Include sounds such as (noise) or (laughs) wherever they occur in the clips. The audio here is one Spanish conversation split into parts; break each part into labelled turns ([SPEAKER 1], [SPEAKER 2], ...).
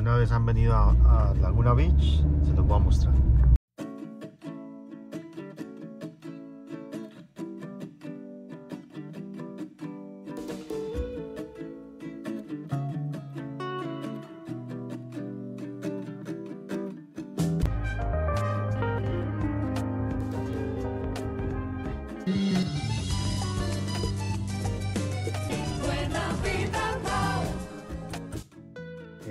[SPEAKER 1] alguna vez han venido a, a Laguna Beach, se los voy a mostrar.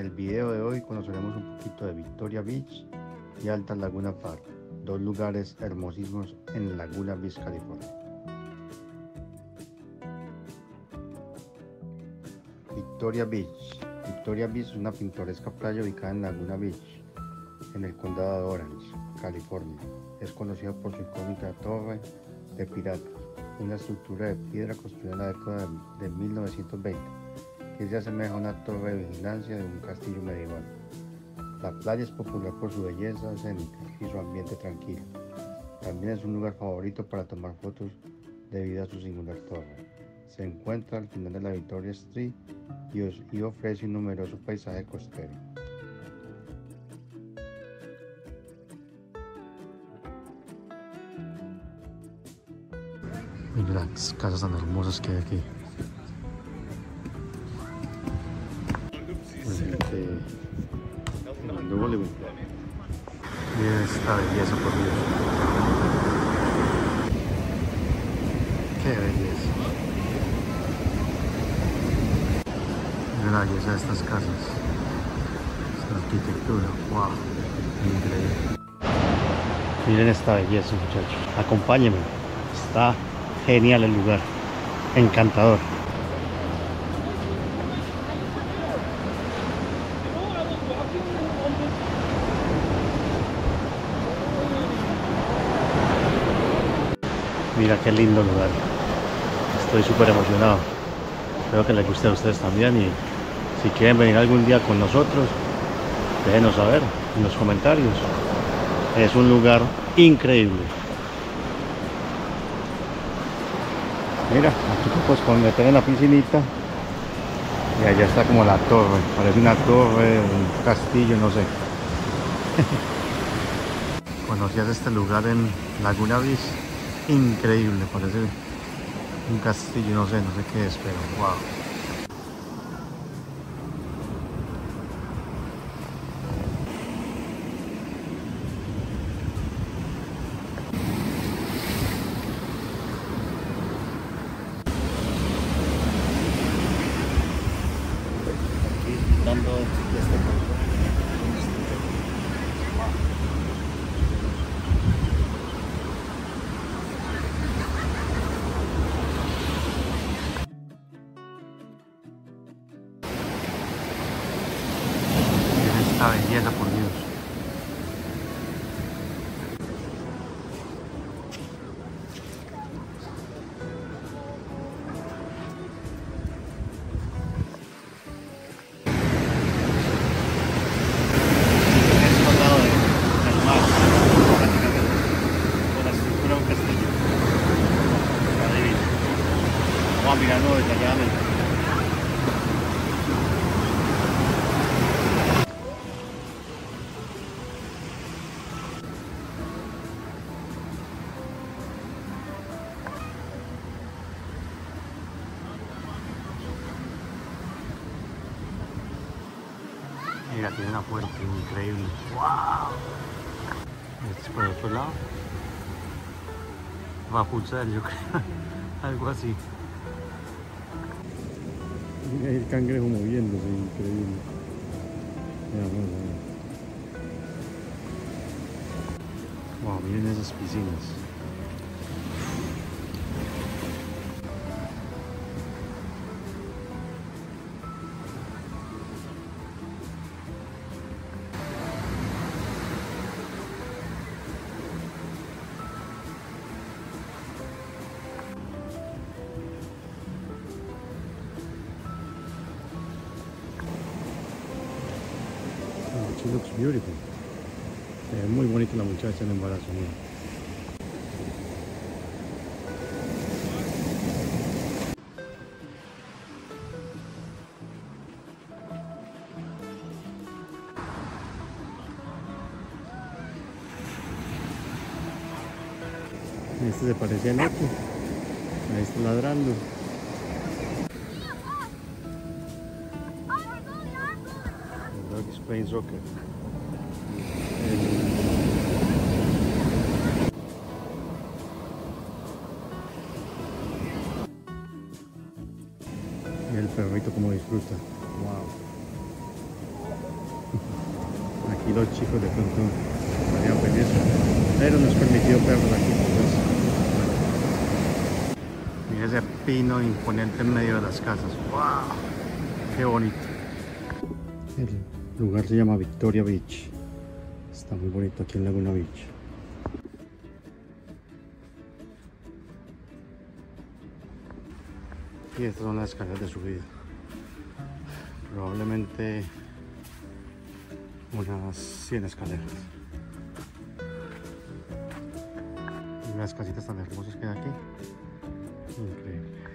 [SPEAKER 1] El video de hoy conoceremos un poquito de Victoria Beach y Alta Laguna Park, dos lugares hermosísimos en Laguna Beach, California. Victoria Beach. Victoria Beach es una pintoresca playa ubicada en Laguna Beach, en el condado de Orange, California. Es conocida por su icónica torre de piratas, una estructura de piedra construida en la década de 1920 que se asemeja a una torre de vigilancia de un castillo medieval. La playa es popular por su belleza escénica y su ambiente tranquilo. También es un lugar favorito para tomar fotos debido a su singular torre. Se encuentra al final de la Victoria Street y, ofrece un numeroso paisaje costero. Las casas tan hermosas que hay aquí. Esta belleza por Dios. Qué belleza. Miren la belleza de estas casas. Esta arquitectura. Wow. Increíble. Miren esta belleza, muchachos. Acompáñenme. Está genial el lugar. Encantador. Mira qué lindo lugar. Estoy súper emocionado. Espero que les guste a ustedes también y si quieren venir algún día con nosotros, déjenos saber en los comentarios. Es un lugar increíble. Mira, aquí puedes poner- meter en la piscinita y allá está como la torre. Parece una torre, un castillo, no sé. (laughs) ¿Conocías este lugar en Laguna Beach? Increíble, parece un castillo, no sé, no sé qué es, pero wow. Mira, tiene una puerta increíble. ¡Wow! Este es por otro lado. Va a pulsar, yo creo. (laughs) Algo así. Mira el cangrejo moviéndose, increíble. Mira, mira. Wow, miren esas piscinas. She looks beautiful. Eh, muy bonita la muchacha en embarazo. Este se parecía a Loki. Ahí está ladrando. Soccer. El- perrito como disfruta. Wow. (laughs) Aquí los chicos de pronto harían feliz. Pero no es permitido perros aquí. Pues. Mira ese pino imponente en medio de las casas. ¡Wow! ¡Qué bonito! Lugar se llama Victoria Beach. Está muy bonito aquí en Laguna Beach. Y estas son las escaleras de subida. Probablemente unas 100 escaleras. Y las casitas tan hermosas que hay aquí. Increíble.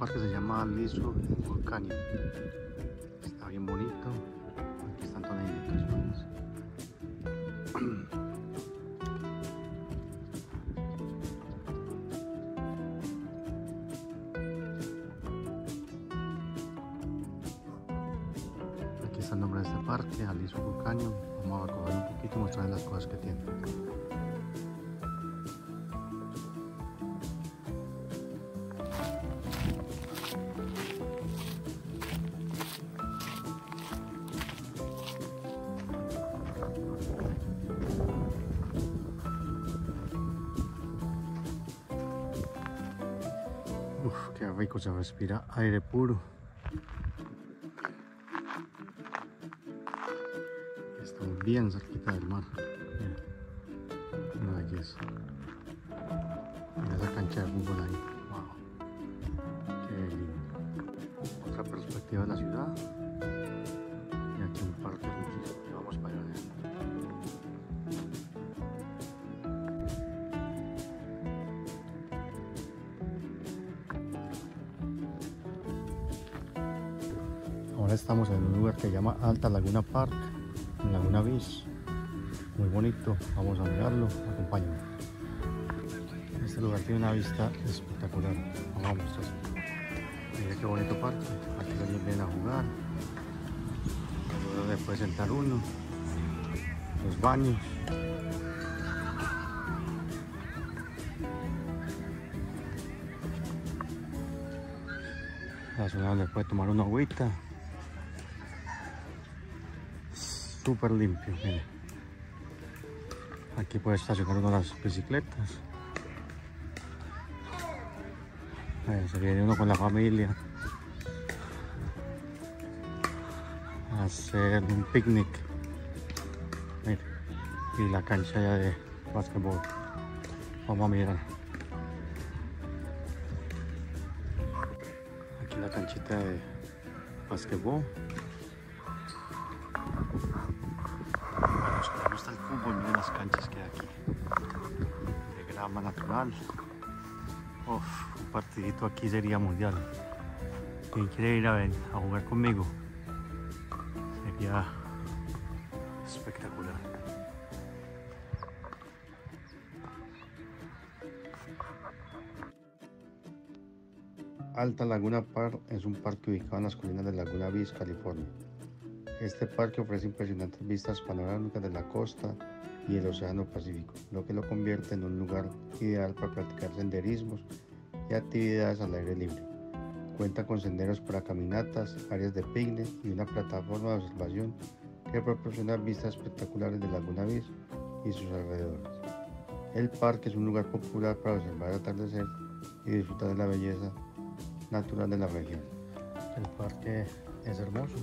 [SPEAKER 1] Parque se llama Liso Volcáneo. Está bien bonito. Aquí están todas las indicaciones. Aquí está el nombre de este parque, Aliso Vulcanio. Vamos a coger un poquito y mostrarles las cosas que tiene. Qué rico se respira aire puro. Estamos bien cerquita del mar. Mira, una belleza. Mira esa cancha de fútbol ahí. Wow. Qué lindo. Otra perspectiva de la ciudad. Y aquí un parque hermosísimo. Ahora estamos en un lugar que llama Alta Laguna Park, en Laguna Beach. Muy bonito, vamos a mirarlo, acompáñenme. Este lugar tiene una vista espectacular. Vamos a mostrar. Mira qué bonito parque. Aquí niños vienen a jugar. Donde puede sentar uno. Los baños. La zona donde puede tomar una agüita. Súper limpio, mire. Aquí puede estacionar las bicicletas. Se viene uno con la familia. A hacer un picnic. Y la cancha ya de básquetbol. Vamos a mirar. Aquí la canchita de básquetbol. Natural. Un partidito aquí sería mundial. Quien quiere ir a, ver, a jugar conmigo, sería espectacular. Alta Laguna Park es un parque ubicado en las colinas de Laguna Beach, California. Este parque ofrece impresionantes vistas panorámicas de la costa y el Océano Pacífico, lo que lo convierte en un lugar ideal para practicar senderismos y actividades al aire libre. Cuenta con senderos para caminatas, áreas de picnic y una plataforma de observación que proporciona vistas espectaculares de Laguna Beach y sus alrededores. El parque es un lugar popular para observar el atardecer y disfrutar de la belleza natural de la región. El parque es hermoso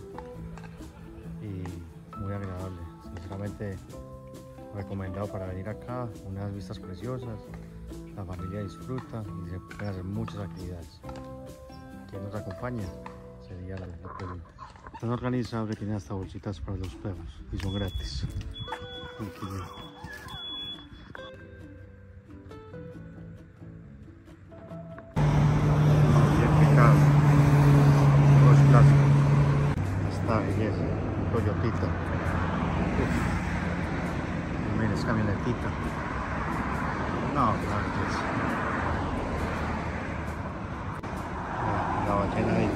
[SPEAKER 1] y muy agradable. Sinceramente recomendado para venir acá, unas vistas preciosas, la familia disfruta y se pueden hacer muchas actividades. ¿Quién nos acompaña? Sería la pregunta. Están organizados que tienen hasta bolsitas para los perros y son gratis. Es camionetita. No, la ballena ahí.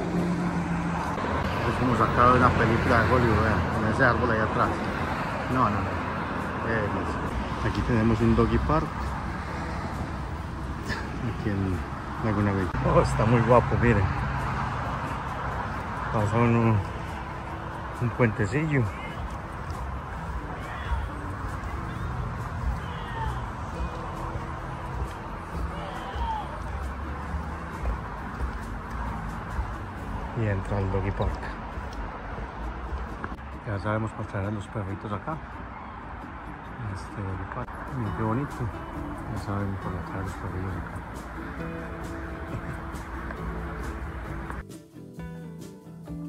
[SPEAKER 1] Es como sacado de una película de Hollywood, vean, con ese árbol ahí atrás. No, no, no. Belleza. Aquí tenemos un doggy park. (laughs) Aquí en Laguna Beach. Oh, está muy guapo, miren. Pasa uno, un puentecillo. Y entra al doggy park. Ya sabemos traer a los perritos acá. Este doggy park. Miren qué bonito. Ya saben por traer a los perritos acá.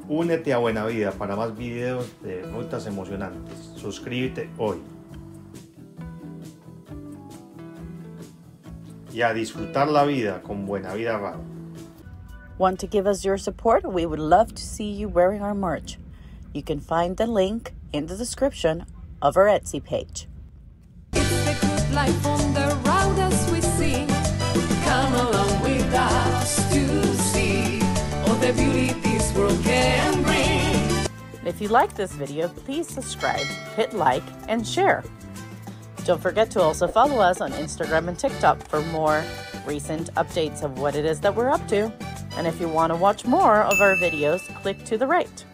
[SPEAKER 2] Únete a Buena Vida para más videos de rutas emocionantes. Suscríbete hoy. Y a disfrutar la vida con Buena Vida Radio.
[SPEAKER 3] Want to give us your support? We would love to see you wearing our merch. You can find the link in the description of our Etsy page. If you like this video, please subscribe, hit like, and share. Don't forget to also follow us on Instagram and TikTok for more recent updates of what it is that we're up to. And if you want to watch more of our videos, click to the right.